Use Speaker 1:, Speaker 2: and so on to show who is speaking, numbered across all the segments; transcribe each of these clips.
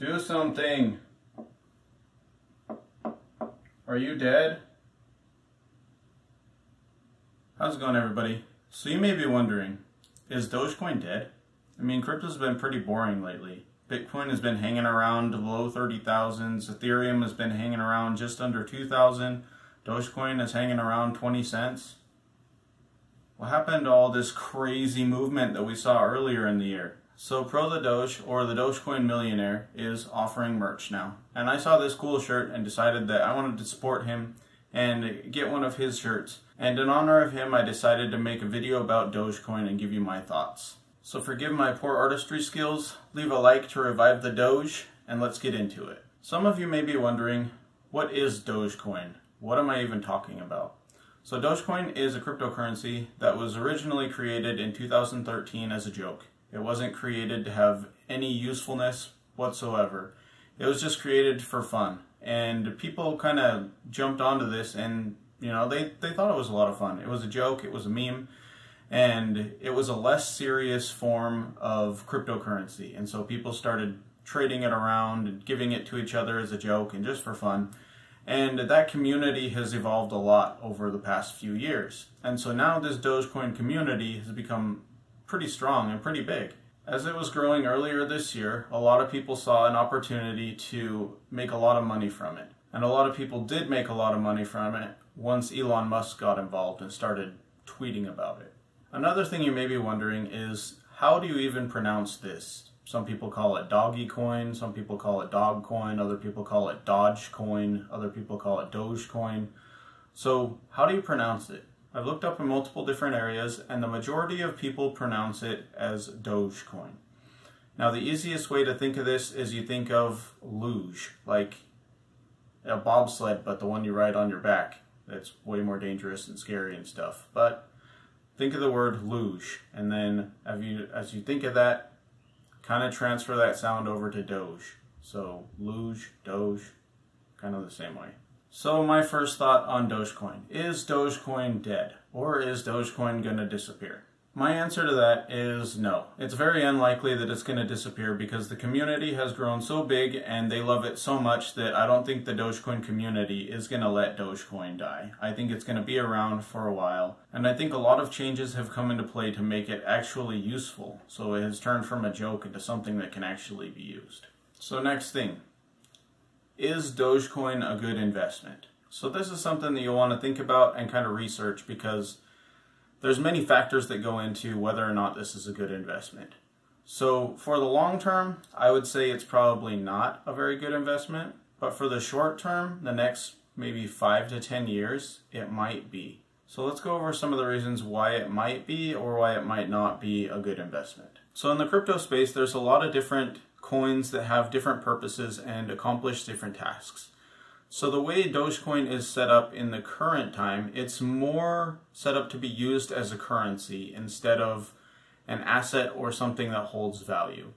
Speaker 1: Do something. Are you dead? How's it going everybody? So you may be wondering, is Dogecoin dead? I mean, crypto's been pretty boring lately. Bitcoin has been hanging around low 30,000s. Ethereum has been hanging around just under 2,000. Dogecoin is hanging around 20 cents. What happened to all this crazy movement that we saw earlier in the year? So Pro the Doge, or the Dogecoin Millionaire, is offering merch now. And I saw this cool shirt and decided that I wanted to support him and get one of his shirts. And in honor of him, I decided to make a video about Dogecoin and give you my thoughts. So forgive my poor artistry skills, leave a like to revive the Doge, and let's get into it. Some of you may be wondering, what is Dogecoin? What am I even talking about? So Dogecoin is a cryptocurrency that was originally created in 2013 as a joke. It wasn't created to have any usefulness whatsoever. It was just created for fun. And people kind of jumped onto this and, you know, they, they thought it was a lot of fun. It was a joke, it was a meme, and it was a less serious form of cryptocurrency. And so people started trading it around and giving it to each other as a joke and just for fun. And that community has evolved a lot over the past few years. And so now this Dogecoin community has become pretty strong and pretty big. As it was growing earlier this year, a lot of people saw an opportunity to make a lot of money from it. And a lot of people did make a lot of money from it once Elon Musk got involved and started tweeting about it. Another thing you may be wondering is how do you even pronounce this? Some people call it doggy coin, some people call it dog coin, other people call it dodge coin, other people call it doge coin. So, how do you pronounce it? I've looked up in multiple different areas, and the majority of people pronounce it as Dogecoin. Now, the easiest way to think of this is you think of luge, like a bobsled, but the one you ride on your back. That's way more dangerous and scary and stuff. But think of the word luge, and then as you, as you think of that, kind of transfer that sound over to Doge. So, luge, Doge, kind of the same way. So my first thought on Dogecoin. Is Dogecoin dead? Or is Dogecoin going to disappear? My answer to that is no. It's very unlikely that it's going to disappear because the community has grown so big and they love it so much that I don't think the Dogecoin community is going to let Dogecoin die. I think it's going to be around for a while. And I think a lot of changes have come into play to make it actually useful. So it has turned from a joke into something that can actually be used. So next thing, is Dogecoin a good investment? So this is something that you'll want to think about and kind of research because there's many factors that go into whether or not this is a good investment. So for the long term, I would say it's probably not a very good investment, but for the short term, the next maybe 5 to 10 years, it might be. So let's go over some of the reasons why it might be or why it might not be a good investment. So in the crypto space, there's a lot of different coins that have different purposes and accomplish different tasks. So the way Dogecoin is set up in the current time, it's more set up to be used as a currency instead of an asset or something that holds value.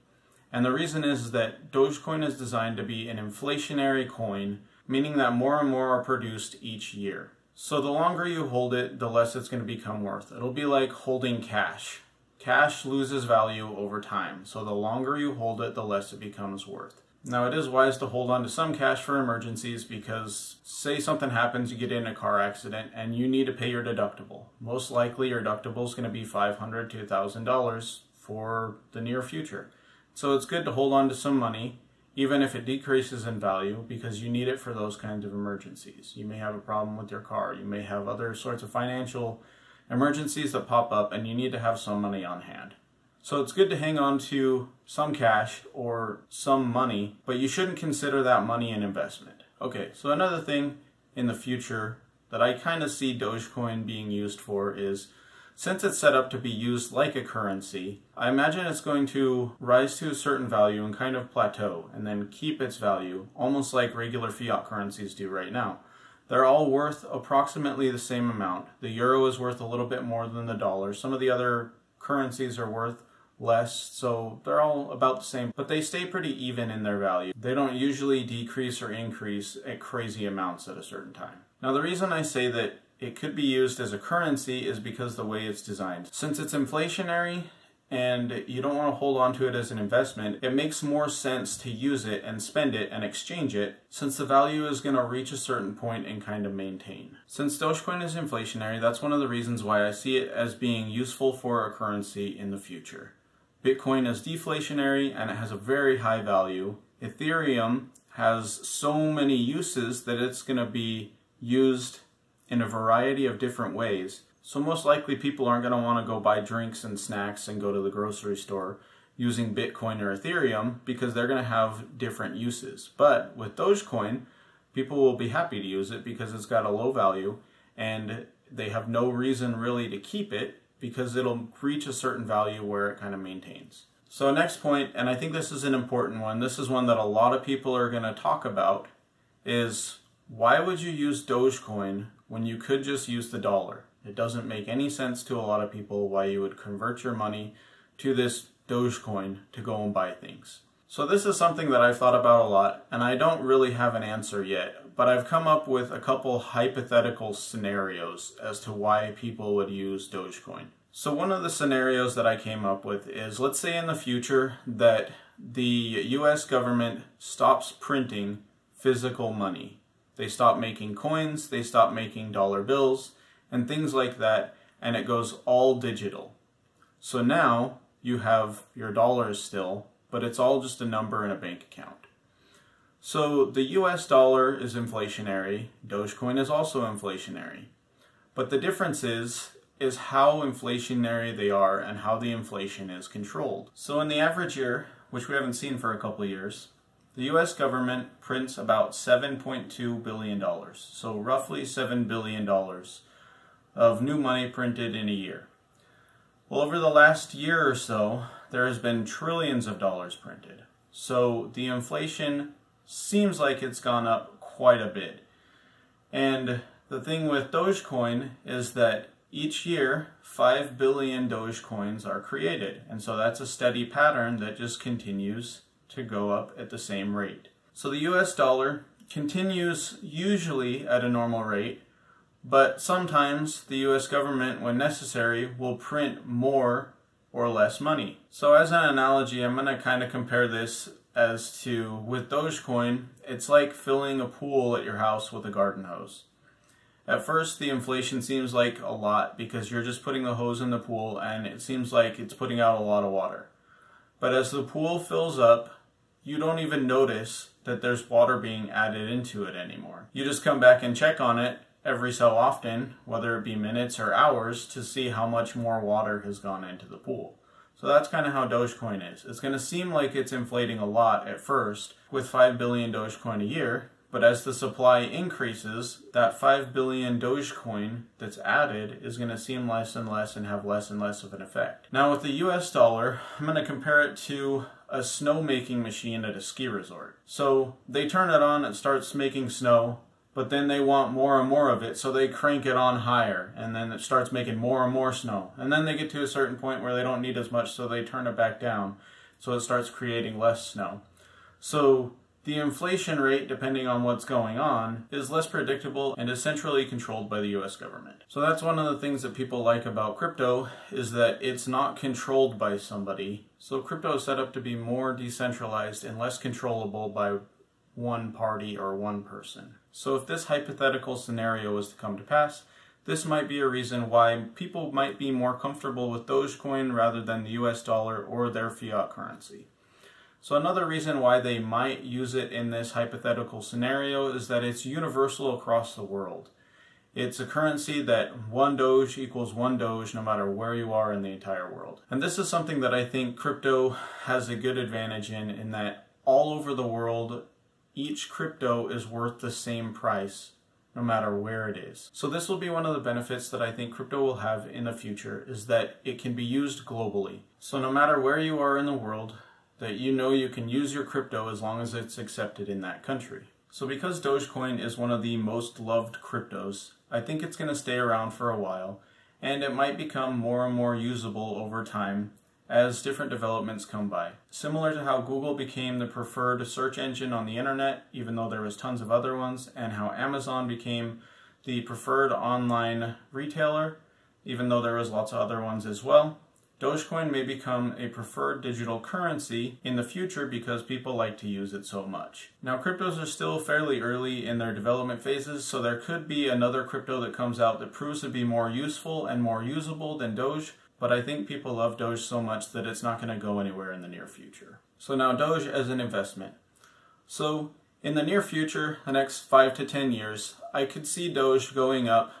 Speaker 1: And the reason is that Dogecoin is designed to be an inflationary coin, meaning that more and more are produced each year. So the longer you hold it, the less it's going to become worth. It'll be like holding cash. Cash loses value over time, so the longer you hold it, the less it becomes worth. Now, it is wise to hold on to some cash for emergencies because, say something happens, you get in a car accident, and you need to pay your deductible. Most likely, your deductible is going to be $500 to $1,000 for the near future. So, it's good to hold on to some money, even if it decreases in value, because you need it for those kinds of emergencies. You may have a problem with your car, you may have other sorts of financial emergencies that pop up and you need to have some money on hand. So it's good to hang on to some cash or some money, but you shouldn't consider that money an investment. Okay, so another thing in the future that I kind of see Dogecoin being used for is since it's set up to be used like a currency, I imagine it's going to rise to a certain value and kind of plateau and then keep its value, almost like regular fiat currencies do right now. They're all worth approximately the same amount. The euro is worth a little bit more than the dollar. Some of the other currencies are worth less, so they're all about the same, but they stay pretty even in their value. They don't usually decrease or increase at crazy amounts at a certain time. Now, the reason I say that it could be used as a currency is because the way it's designed. Since it's inflationary and you don't want to hold on to it as an investment, it makes more sense to use it and spend it and exchange it since the value is going to reach a certain point and kind of maintain. Since Dogecoin is inflationary, that's one of the reasons why I see it as being useful for a currency in the future. Bitcoin is deflationary and it has a very high value. Ethereum has so many uses that it's going to be used in a variety of different ways so most likely people aren't going to want to go buy drinks and snacks and go to the grocery store using Bitcoin or Ethereum because they're going to have different uses. But with Dogecoin, people will be happy to use it because it's got a low value and they have no reason really to keep it because it'll reach a certain value where it kind of maintains. So next point, and I think this is an important one, this is one that a lot of people are going to talk about, is why would you use Dogecoin when you could just use the dollar? It doesn't make any sense to a lot of people why you would convert your money to this Dogecoin to go and buy things. So this is something that I've thought about a lot, and I don't really have an answer yet, but I've come up with a couple hypothetical scenarios as to why people would use Dogecoin. So one of the scenarios that I came up with is let's say in the future that the US government stops printing physical money. They stop making coins, they stop making dollar bills, and things like that, and it goes all digital. So now you have your dollars still, but it's all just a number in a bank account. So the US dollar is inflationary, Dogecoin is also inflationary. But the difference is is how inflationary they are and how the inflation is controlled. So in the average year, which we haven't seen for a couple years, the US government prints about $7.2 billion, so roughly $7 billion of new money printed in a year. Well, over the last year or so, there has been trillions of dollars printed. So the inflation seems like it's gone up quite a bit. And the thing with Dogecoin is that each year, 5 billion Dogecoins are created. And so that's a steady pattern that just continues to go up at the same rate. So the US dollar continues usually at a normal rate but sometimes the US government, when necessary, will print more or less money. So as an analogy, I'm going to kind of compare this as to with Dogecoin, it's like filling a pool at your house with a garden hose. At first, the inflation seems like a lot because you're just putting the hose in the pool and it seems like it's putting out a lot of water. But as the pool fills up, you don't even notice that there's water being added into it anymore. You just come back and check on it every so often, whether it be minutes or hours, to see how much more water has gone into the pool. So that's kind of how Dogecoin is. It's going to seem like it's inflating a lot at first with 5 billion Dogecoin a year, but as the supply increases, that 5 billion Dogecoin that's added is going to seem less and less and have less and less of an effect. Now, with the US dollar, I'm going to compare it to a snowmaking machine at a ski resort. So they turn it on, it starts making snow, but then they want more and more of it, so they crank it on higher, and then it starts making more and more snow. And then they get to a certain point where they don't need as much, so they turn it back down, so it starts creating less snow. So the inflation rate, depending on what's going on, is less predictable and is centrally controlled by the US government. So that's one of the things that people like about crypto is that it's not controlled by somebody. So crypto is set up to be more decentralized and less controllable by one party or one person. So if this hypothetical scenario was to come to pass, this might be a reason why people might be more comfortable with Dogecoin rather than the US dollar or their fiat currency. So another reason why they might use it in this hypothetical scenario is that it's universal across the world. It's a currency that one Doge equals one Doge no matter where you are in the entire world. And this is something that I think crypto has a good advantage in, in that all over the world, each crypto is worth the same price no matter where it is. So this will be one of the benefits that I think crypto will have in the future is that it can be used globally. So no matter where you are in the world, that you know you can use your crypto as long as it's accepted in that country. So because Dogecoin is one of the most loved cryptos, I think it's going to stay around for a while and it might become more and more usable over time as different developments come by. Similar to how Google became the preferred search engine on the internet, even though there was tons of other ones, and how Amazon became the preferred online retailer, even though there was lots of other ones as well. Dogecoin may become a preferred digital currency in the future because people like to use it so much. Now, cryptos are still fairly early in their development phases, so there could be another crypto that comes out that proves to be more useful and more usable than Doge, but I think people love Doge so much that it's not going to go anywhere in the near future. So, now Doge as an investment. So, in the near future, the next five to ten years, I could see Doge going up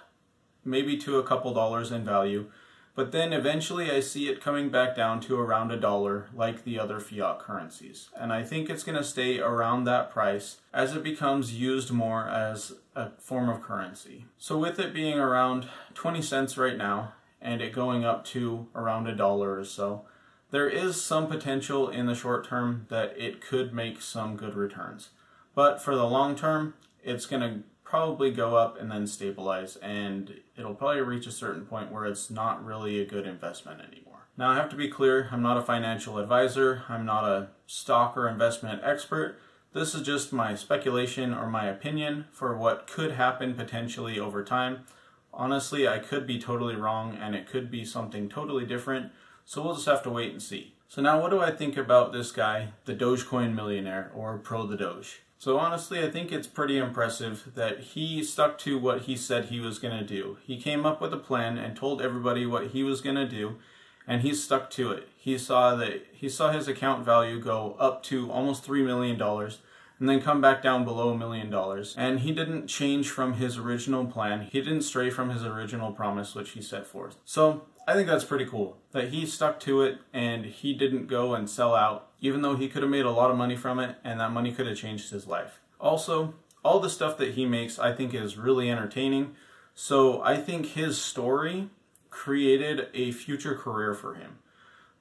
Speaker 1: maybe to a couple dollars in value but then eventually I see it coming back down to around a dollar like the other fiat currencies. And I think it's going to stay around that price as it becomes used more as a form of currency. So with it being around 20 cents right now and it going up to around a dollar or so, there is some potential in the short term that it could make some good returns. But for the long term, it's going to probably go up and then stabilize, and it'll probably reach a certain point where it's not really a good investment anymore. Now, I have to be clear I'm not a financial advisor, I'm not a stock or investment expert. This is just my speculation or my opinion for what could happen potentially over time. Honestly, I could be totally wrong and it could be something totally different, so we'll just have to wait and see. So, now what do I think about this guy, the Dogecoin millionaire or Pro the Doge? So honestly, I think it's pretty impressive that he stuck to what he said he was going to do. He came up with a plan and told everybody what he was going to do, and he stuck to it. He saw that he saw his account value go up to almost 3 million dollars and then come back down below a million dollars. And he didn't change from his original plan. He didn't stray from his original promise which he set forth. So, I think that's pretty cool that he stuck to it and he didn't go and sell out, even though he could have made a lot of money from it and that money could have changed his life. Also, all the stuff that he makes I think is really entertaining. So I think his story created a future career for him.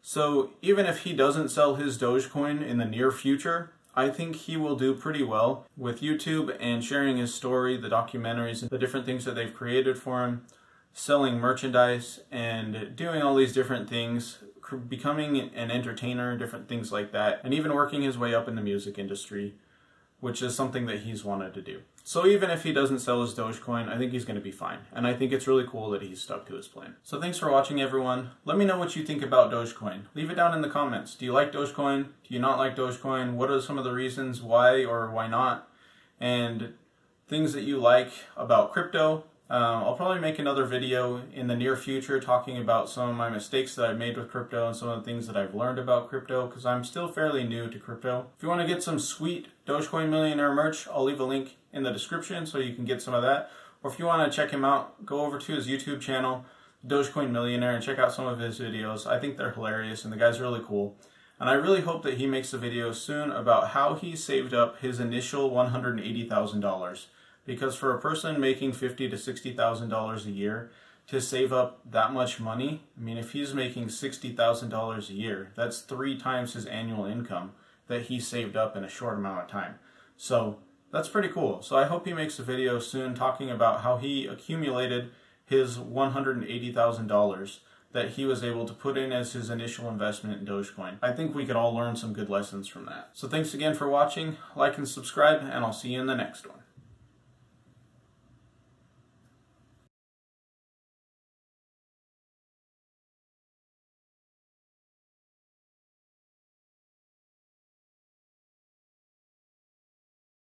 Speaker 1: So even if he doesn't sell his Dogecoin in the near future, I think he will do pretty well with YouTube and sharing his story, the documentaries, and the different things that they've created for him selling merchandise and doing all these different things, becoming an entertainer, different things like that, and even working his way up in the music industry, which is something that he's wanted to do. So even if he doesn't sell his Dogecoin, I think he's going to be fine. And I think it's really cool that he's stuck to his plan. So thanks for watching everyone. Let me know what you think about Dogecoin. Leave it down in the comments. Do you like Dogecoin? Do you not like Dogecoin? What are some of the reasons why or why not? And things that you like about crypto um, I'll probably make another video in the near future talking about some of my mistakes that I've made with crypto and some of the things that I've learned about crypto because I'm still fairly new to crypto. If you want to get some sweet Dogecoin Millionaire merch, I'll leave a link in the description so you can get some of that. Or if you want to check him out, go over to his YouTube channel, Dogecoin Millionaire, and check out some of his videos. I think they're hilarious and the guy's really cool. And I really hope that he makes a video soon about how he saved up his initial $180,000 because for a person making fifty to sixty thousand dollars a year to save up that much money, I mean, if he's making sixty thousand dollars a year, that's three times his annual income that he saved up in a short amount of time. So that's pretty cool. So I hope he makes a video soon talking about how he accumulated his one hundred and eighty thousand dollars that he was able to put in as his initial investment in Dogecoin. I think we could all learn some good lessons from that. So thanks again for watching, like and subscribe, and I'll see you in the next one.